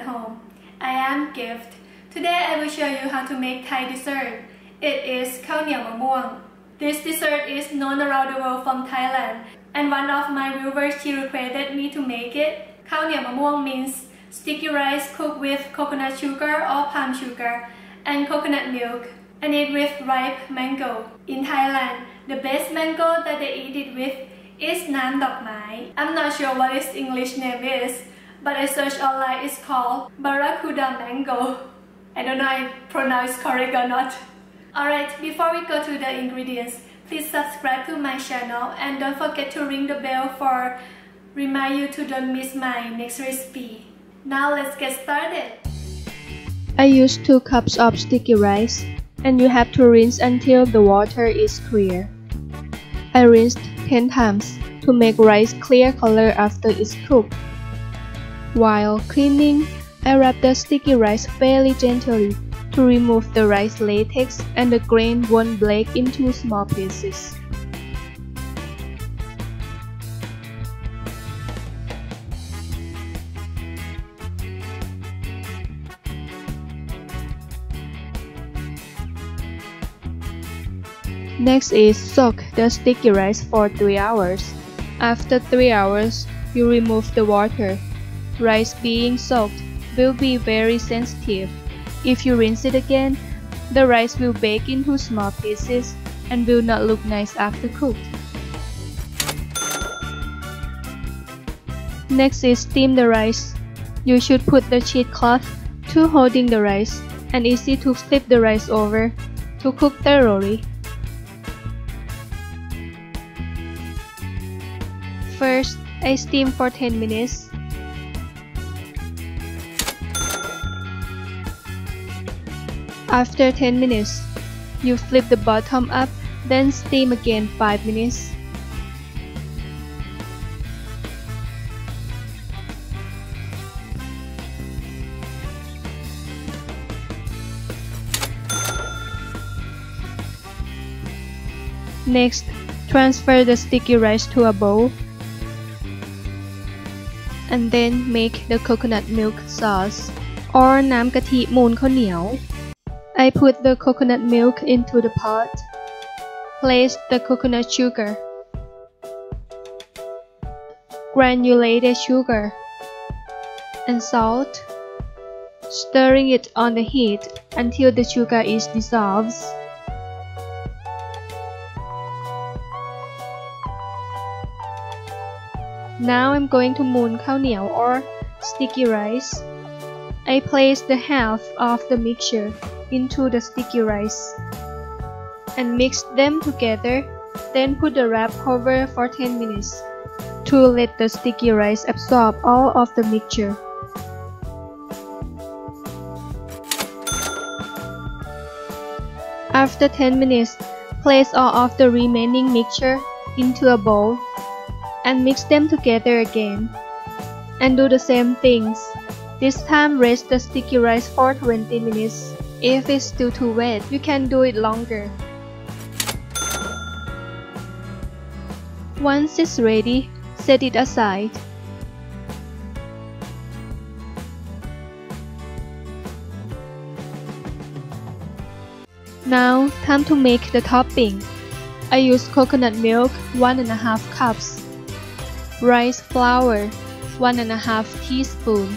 at Home. I am Gift. Today I will show you how to make Thai dessert. It is khao niao. This dessert is known around the world from Thailand, and one of my viewers she requested me to make it. Khao niao means sticky rice cooked with coconut sugar or palm sugar and coconut milk and eat with ripe mango. In Thailand, the best mango that they eat it with is Nam Dok Mai. I'm not sure what its English name is, but I searched online it's called Barracuda Mango. I don't know I pronounce correct or not. Alright, before we go to the ingredients, please subscribe to my channel and don't forget to ring the bell for remind you to don't miss my next recipe. Now let's get started. I use 2 cups of sticky rice and you have to rinse until the water is clear. I rinsed 10 times to make rice clear color after it's cooked. While cleaning, I wrap the sticky rice fairly gently to remove the rice latex and the grain won't break into small pieces. Next is soak the sticky rice for 3 hours. After 3 hours, you remove the water. Rice being soaked will be very sensitive. If you rinse it again, the rice will bake into small pieces and will not look nice after cooked. Next is steam the rice. You should put the cheese cloth to holding the rice and easy to flip the rice over to cook thoroughly. First, I steam for 10 minutes. After 10 minutes, you flip the bottom up, then steam again 5 minutes. Next, transfer the sticky rice to a bowl and then make the coconut milk sauce or น้ำกะทิมูนข้าวเหนียว I put the coconut milk into the pot. Place the coconut sugar, granulated sugar, and salt, stirring it on the heat until the sugar is dissolved. Now I'm going to moon khao niao or sticky rice. I place the half of the mixture into the sticky rice and mix them together. Then put the wrap cover for 10 minutes to let the sticky rice absorb all of the mixture. After 10 minutes, place all of the remaining mixture into a bowl and mix them together again. And do the same things. This time rest the sticky rice for 20 minutes. If it's still too wet, you can do it longer. Once it's ready, set it aside. Now, time to make the topping. I use coconut milk 1.5 cups rice flour 1 and a half teaspoon,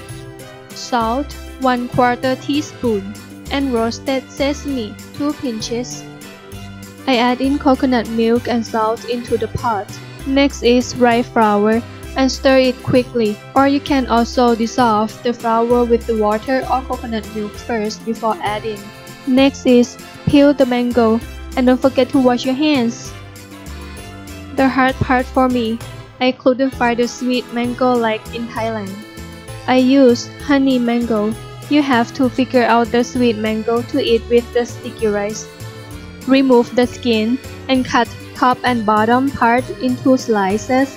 salt 1 quarter teaspoon, and roasted sesame 2 pinches. I add in coconut milk and salt into the pot. Next is rye flour and stir it quickly or you can also dissolve the flour with the water or coconut milk first before adding. Next is peel the mango and don't forget to wash your hands. The hard part for me I couldn't find a sweet mango like in Thailand. I use honey mango. You have to figure out the sweet mango to eat with the sticky rice. Remove the skin and cut top and bottom part into slices.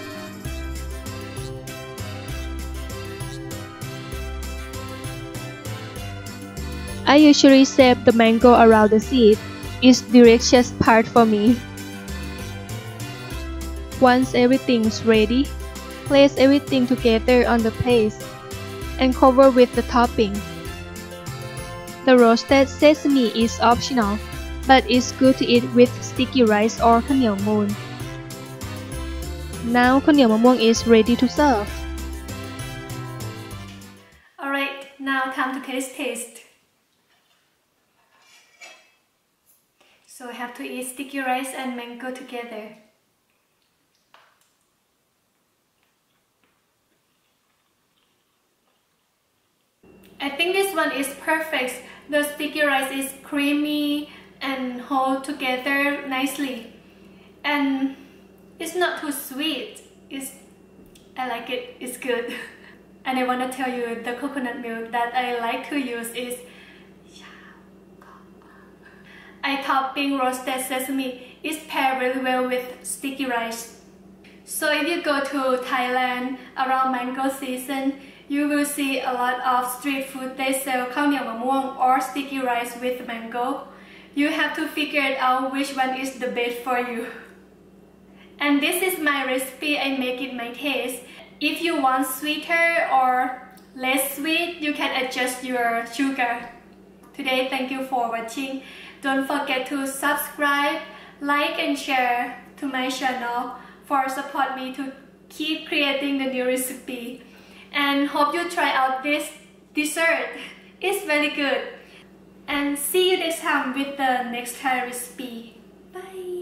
I usually save the mango around the seed. It's the richest part for me. Once everything's ready, place everything together on the plate. and cover with the topping. The roasted sesame is optional, but it's good to eat with sticky rice or khao niao moon. Now khanyeol mamuang is ready to serve. Alright, now time to taste taste. So I have to eat sticky rice and mango together. The sticky rice is creamy and hold together nicely. And it's not too sweet. It's I like it. It's good. And I want to tell you the coconut milk that I like to use is I topping roasted sesame is paired really well with sticky rice. So if you go to Thailand around mango season, you will see a lot of street food they sell ข้าวเหนียวมะม่วง or sticky rice with mango. You have to figure it out which one is the best for you. And this is my recipe, I make it my taste. If you want sweeter or less sweet, you can adjust your sugar. Today, thank you for watching. Don't forget to subscribe, like and share to my channel for support me to keep creating the new recipe. And hope you try out this dessert. It's very good. And see you next time with the next Thai recipe. Bye!